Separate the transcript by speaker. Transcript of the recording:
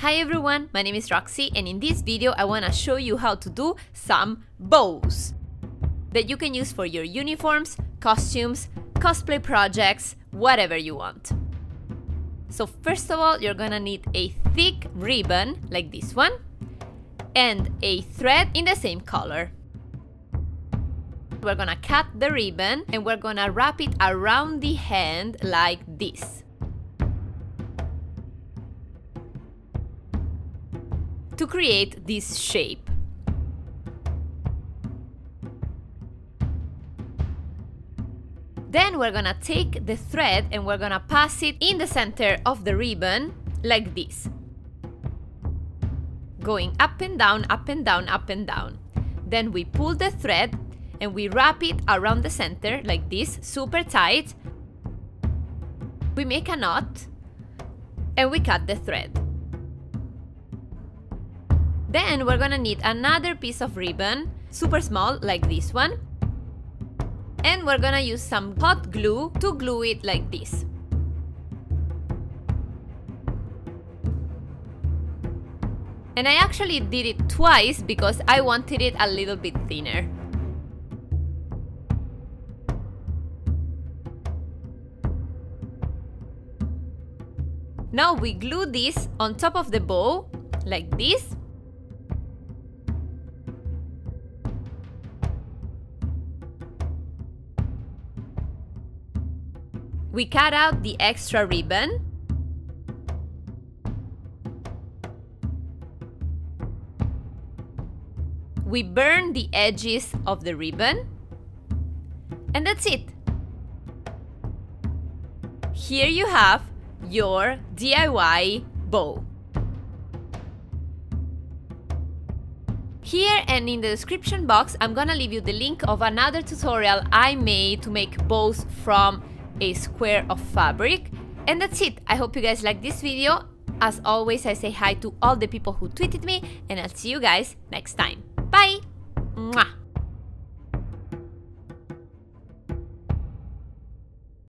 Speaker 1: Hi everyone, my name is Roxy and in this video I want to show you how to do some bows that you can use for your uniforms, costumes, cosplay projects, whatever you want. So first of all, you're gonna need a thick ribbon like this one and a thread in the same color. We're gonna cut the ribbon and we're gonna wrap it around the hand like this. To create this shape. Then we're gonna take the thread and we're gonna pass it in the center of the ribbon like this. Going up and down, up and down, up and down. Then we pull the thread and we wrap it around the center like this, super tight. We make a knot and we cut the thread. Then we're gonna need another piece of ribbon, super small like this one. And we're gonna use some hot glue to glue it like this. And I actually did it twice because I wanted it a little bit thinner. Now we glue this on top of the bow, like this. We cut out the extra ribbon. We burn the edges of the ribbon. And that's it. Here you have your DIY bow. Here and in the description box, I'm gonna leave you the link of another tutorial I made to make bows from a square of fabric. And that's it. I hope you guys like this video. As always, I say hi to all the people who tweeted me, and I'll see you guys next time. Bye! Mwah!